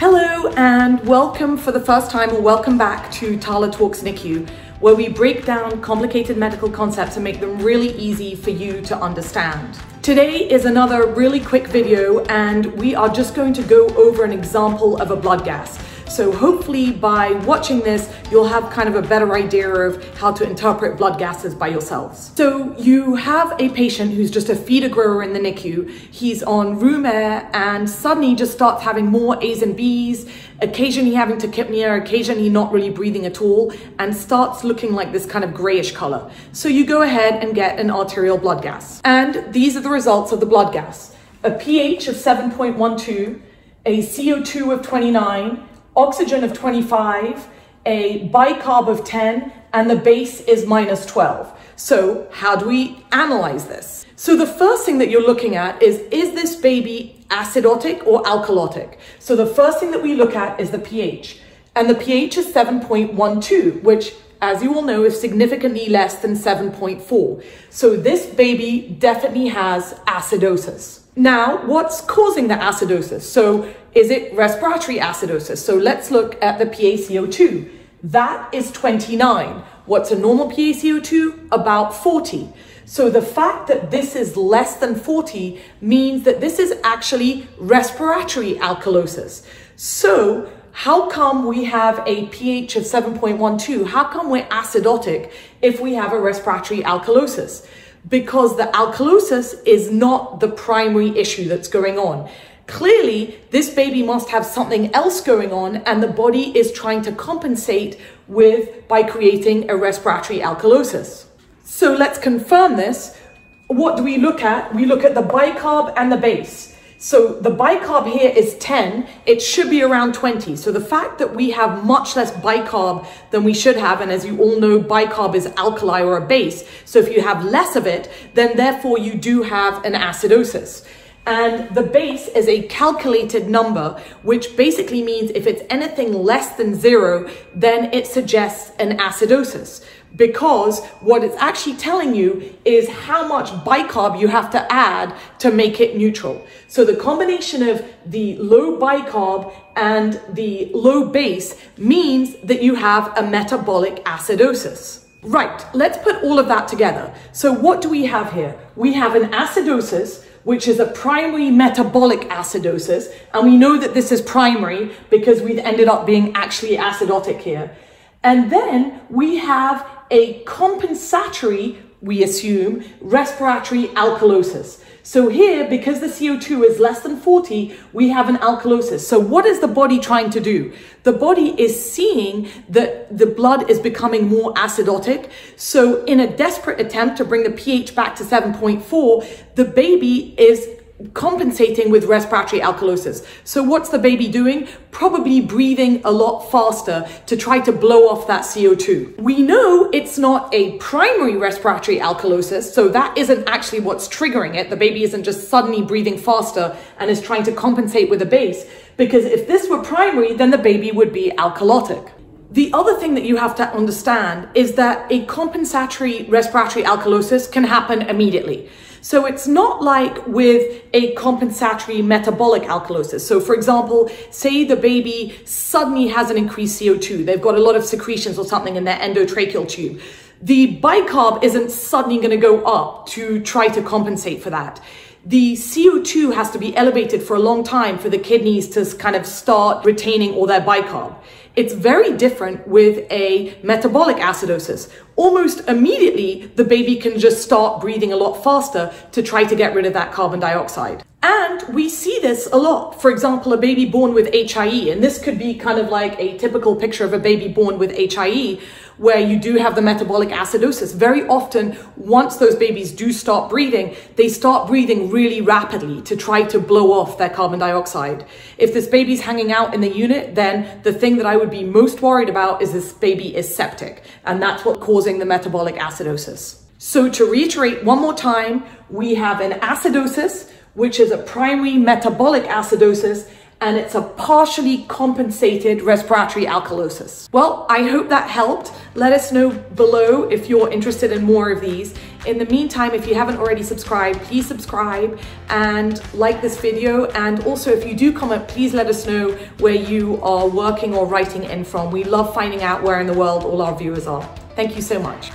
Hello and welcome for the first time or welcome back to Tala Talks NICU, where we break down complicated medical concepts and make them really easy for you to understand. Today is another really quick video and we are just going to go over an example of a blood gas. So hopefully by watching this, you'll have kind of a better idea of how to interpret blood gases by yourselves. So you have a patient who's just a feeder grower in the NICU. He's on room air and suddenly just starts having more A's and B's, occasionally having tachypnea, occasionally not really breathing at all, and starts looking like this kind of grayish color. So you go ahead and get an arterial blood gas. And these are the results of the blood gas. A pH of 7.12, a CO2 of 29, oxygen of 25, a bicarb of 10, and the base is minus 12. So how do we analyze this? So the first thing that you're looking at is, is this baby acidotic or alkalotic? So the first thing that we look at is the pH. And the pH is 7.12, which as you all know, is significantly less than 7.4. So this baby definitely has acidosis. Now, what's causing the acidosis? So is it respiratory acidosis? So let's look at the PaCO2. That is 29. What's a normal PaCO2? About 40. So the fact that this is less than 40 means that this is actually respiratory alkalosis. So how come we have a pH of 7.12? How come we're acidotic if we have a respiratory alkalosis? Because the alkalosis is not the primary issue that's going on. Clearly, this baby must have something else going on and the body is trying to compensate with by creating a respiratory alkalosis. So let's confirm this. What do we look at? We look at the bicarb and the base. So the bicarb here is 10, it should be around 20. So the fact that we have much less bicarb than we should have, and as you all know, bicarb is alkali or a base. So if you have less of it, then therefore you do have an acidosis. And the base is a calculated number, which basically means if it's anything less than zero, then it suggests an acidosis because what it's actually telling you is how much bicarb you have to add to make it neutral. So the combination of the low bicarb and the low base means that you have a metabolic acidosis. Right, let's put all of that together. So what do we have here? We have an acidosis, which is a primary metabolic acidosis. And we know that this is primary because we've ended up being actually acidotic here. And then we have a compensatory, we assume, respiratory alkalosis. So here, because the CO2 is less than 40, we have an alkalosis. So what is the body trying to do? The body is seeing that the blood is becoming more acidotic. So in a desperate attempt to bring the pH back to 7.4, the baby is compensating with respiratory alkalosis. So what's the baby doing? Probably breathing a lot faster to try to blow off that CO2. We know it's not a primary respiratory alkalosis, so that isn't actually what's triggering it. The baby isn't just suddenly breathing faster and is trying to compensate with a base, because if this were primary, then the baby would be alkalotic. The other thing that you have to understand is that a compensatory respiratory alkalosis can happen immediately. So it's not like with a compensatory metabolic alkalosis. So for example, say the baby suddenly has an increased CO2. They've got a lot of secretions or something in their endotracheal tube. The bicarb isn't suddenly going to go up to try to compensate for that the CO2 has to be elevated for a long time for the kidneys to kind of start retaining all their bicarb. It's very different with a metabolic acidosis. Almost immediately, the baby can just start breathing a lot faster to try to get rid of that carbon dioxide. And we see this a lot. For example, a baby born with HIE, and this could be kind of like a typical picture of a baby born with HIE, where you do have the metabolic acidosis. Very often, once those babies do start breathing, they start breathing really rapidly to try to blow off their carbon dioxide. If this baby's hanging out in the unit, then the thing that I would be most worried about is this baby is septic, and that's what's causing the metabolic acidosis. So to reiterate one more time, we have an acidosis, which is a primary metabolic acidosis, and it's a partially compensated respiratory alkalosis. Well, I hope that helped. Let us know below if you're interested in more of these. In the meantime, if you haven't already subscribed, please subscribe and like this video. And also, if you do comment, please let us know where you are working or writing in from. We love finding out where in the world all our viewers are. Thank you so much.